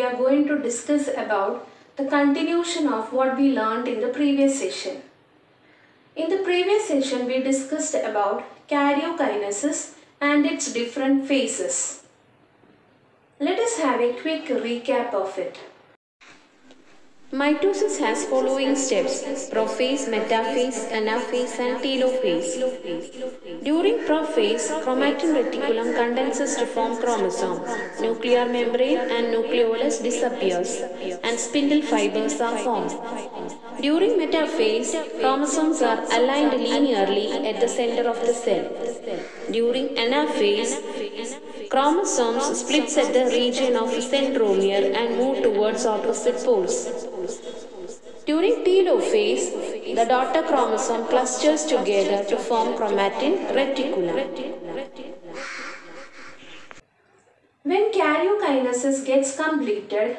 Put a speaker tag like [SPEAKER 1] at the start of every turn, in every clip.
[SPEAKER 1] we are going to discuss about the continuation of what we learned in the previous session. In the previous session, we discussed about karyokinesis and its different phases. Let us have a quick recap of it. Mitosis has following steps prophase, metaphase, anaphase, and telophase. During prophase, chromatin reticulum condenses to form chromosome. Nuclear membrane and nucleolus disappears, and spindle fibers are formed. During metaphase, chromosomes are aligned linearly at the center of the cell. During anaphase, chromosomes splits at the region of centromere and move towards opposite poles. During telophase, the daughter chromosome clusters together to form chromatin reticulum. When karyokinesis gets completed,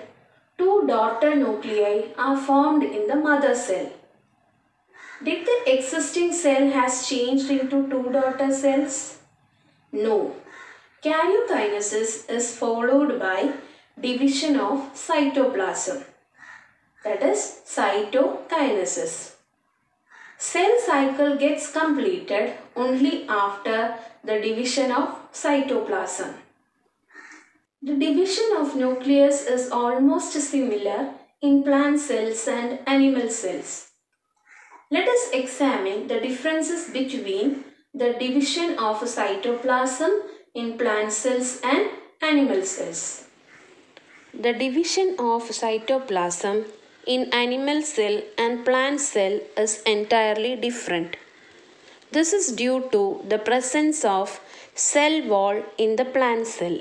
[SPEAKER 1] two daughter nuclei are formed in the mother cell. Did the existing cell has changed into two daughter cells? No. Karyokinesis is followed by division of cytoplasm. That is cytokinesis. Cell cycle gets completed only after the division of cytoplasm. The division of nucleus is almost similar in plant cells and animal cells. Let us examine the differences between the division of cytoplasm in plant cells and animal cells. The division of cytoplasm in animal cell and plant cell is entirely different. This is due to the presence of cell wall in the plant cell.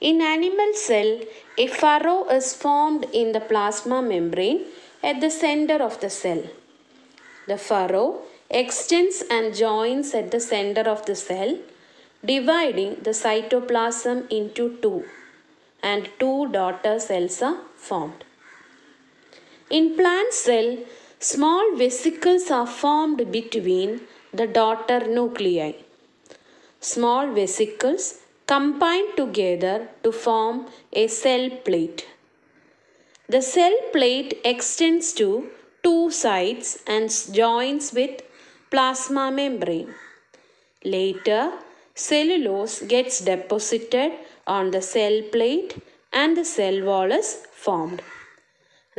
[SPEAKER 1] In animal cell, a furrow is formed in the plasma membrane at the center of the cell. The furrow extends and joins at the center of the cell, dividing the cytoplasm into two, and two daughter cells are formed. In plant cell, small vesicles are formed between the daughter nuclei. Small vesicles combine together to form a cell plate. The cell plate extends to two sides and joins with plasma membrane. Later, cellulose gets deposited on the cell plate and the cell wall is formed.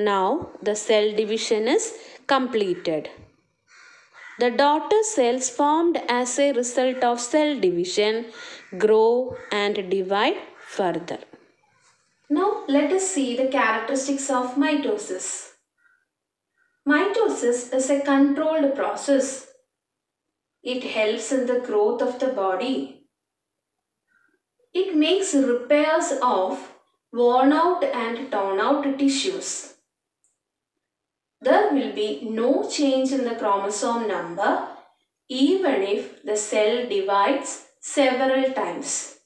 [SPEAKER 1] Now the cell division is completed. The daughter cells formed as a result of cell division grow and divide further. Now let us see the characteristics of mitosis. Mitosis is a controlled process. It helps in the growth of the body. It makes repairs of worn out and torn out tissues. There will be no change in the chromosome number even if the cell divides several times.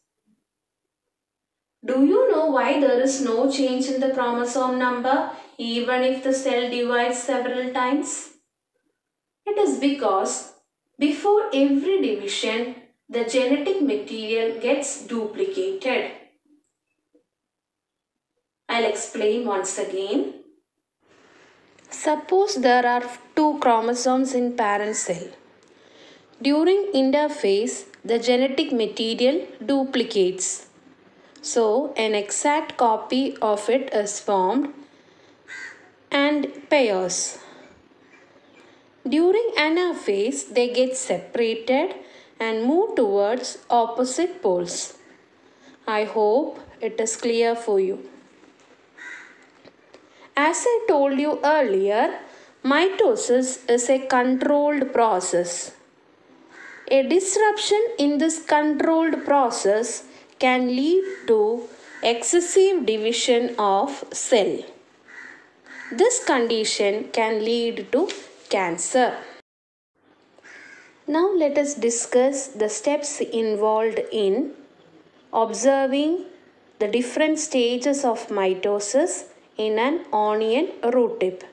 [SPEAKER 1] Do you know why there is no change in the chromosome number even if the cell divides several times? It is because before every division, the genetic material gets duplicated. I'll explain once again. Suppose there are two chromosomes in parent cell. During interphase, the genetic material duplicates. So, an exact copy of it is formed and pairs. During anaphase, they get separated and move towards opposite poles. I hope it is clear for you. As I told you earlier, mitosis is a controlled process. A disruption in this controlled process can lead to excessive division of cell. This condition can lead to cancer. Now let us discuss the steps involved in observing the different stages of mitosis in an onion root tip.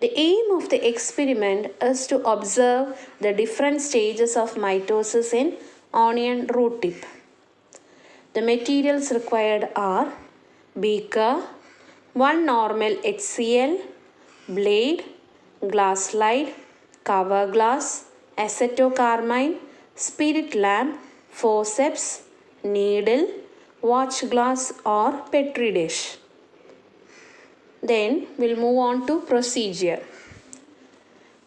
[SPEAKER 1] The aim of the experiment is to observe the different stages of mitosis in onion root tip. The materials required are beaker, 1 normal HCl, blade, glass slide, cover glass, acetocarmine, spirit lamp, forceps, needle, watch glass or petri dish. Then we'll move on to procedure.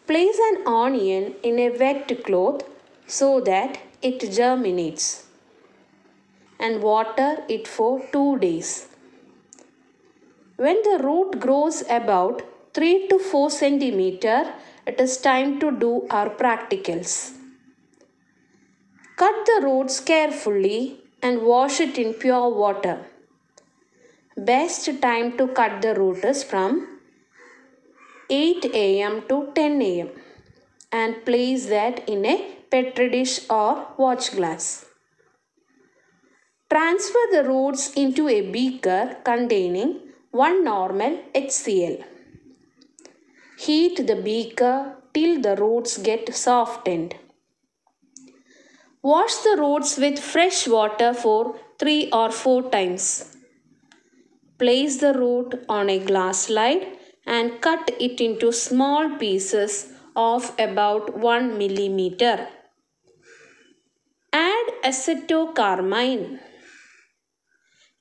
[SPEAKER 1] Place an onion in a wet cloth so that it germinates and water it for 2 days. When the root grows about 3 to 4 centimeter, it is time to do our practicals. Cut the roots carefully and wash it in pure water. Best time to cut the root is from 8 am to 10 am and place that in a petri dish or watch glass. Transfer the roots into a beaker containing 1 normal HCl. Heat the beaker till the roots get softened. Wash the roots with fresh water for 3 or 4 times. Place the root on a glass slide and cut it into small pieces of about 1 millimeter. Add acetocarmine.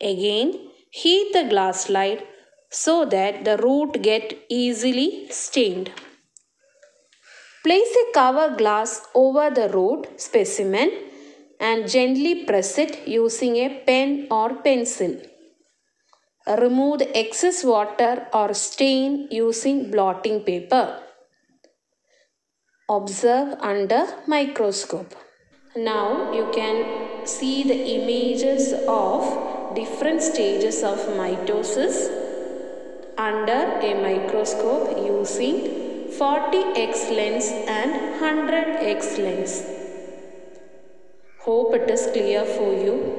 [SPEAKER 1] Again, heat the glass slide so that the root get easily stained. Place a cover glass over the root specimen and gently press it using a pen or pencil. Remove the excess water or stain using blotting paper. Observe under microscope. Now you can see the images of different stages of mitosis under a microscope using 40x lens and 100x lens. Hope it is clear for you.